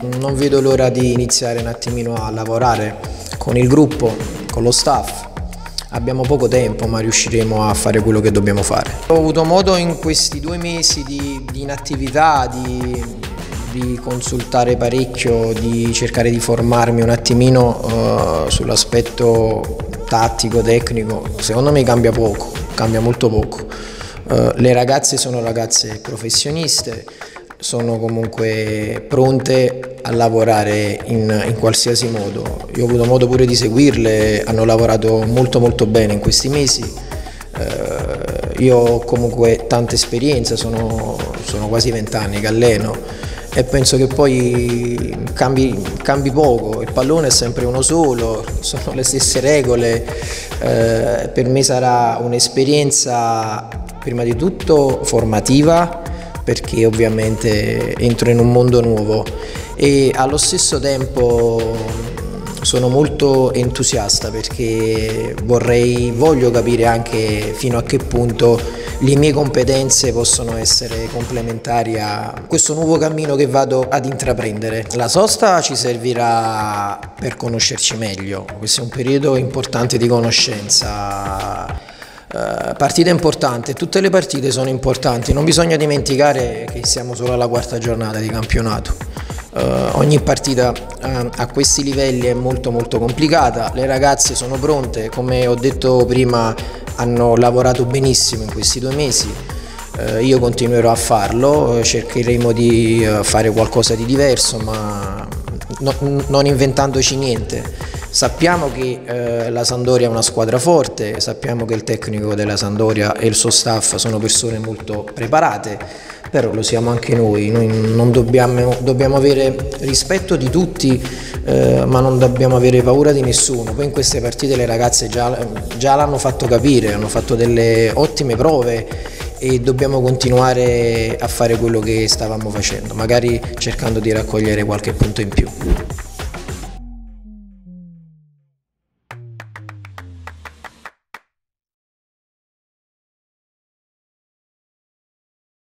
Non vedo l'ora di iniziare un attimino a lavorare con il gruppo, con lo staff. Abbiamo poco tempo ma riusciremo a fare quello che dobbiamo fare. Ho avuto modo in questi due mesi di, di inattività di, di, consultare parecchio, di cercare di formarmi un attimino uh, sull'aspetto tattico, tecnico. Secondo me cambia poco, cambia molto poco. Uh, le ragazze sono ragazze professioniste, sono comunque pronte a lavorare in, in, qualsiasi modo. Io ho avuto modo pure di seguirle, hanno lavorato molto molto bene in questi mesi. Eh, io ho comunque tanta esperienza, sono, sono quasi vent'anni che alleno e penso che poi cambi, cambi, poco, il pallone è sempre uno solo, sono le stesse regole, eh, per me sarà un'esperienza prima di tutto formativa perché ovviamente entro in un mondo nuovo e allo stesso tempo sono molto entusiasta perché vorrei, voglio capire anche fino a che punto le mie competenze possono essere complementari a questo nuovo cammino che vado ad intraprendere. La sosta ci servirà per conoscerci meglio, questo è un periodo importante di conoscenza Uh, partita importante, tutte le partite sono importanti, non bisogna dimenticare che siamo solo alla quarta giornata di campionato. Uh, ogni partita uh, a questi livelli è molto molto complicata, le ragazze sono pronte, come ho detto prima hanno lavorato benissimo in questi due mesi, io continuerò a farlo, cercheremo di fare qualcosa di diverso ma no, non inventandoci niente. Sappiamo che eh, la Sandoria è una squadra forte, sappiamo che il tecnico della Sandoria e il suo staff sono persone molto preparate, però lo siamo anche noi, noi dobbiamo, dobbiamo avere rispetto di tutti eh, ma non dobbiamo avere paura di nessuno, poi in queste partite le ragazze già, già l'hanno fatto capire, hanno fatto delle ottime prove e dobbiamo continuare a fare quello che stavamo facendo, magari cercando di raccogliere qualche punto in più.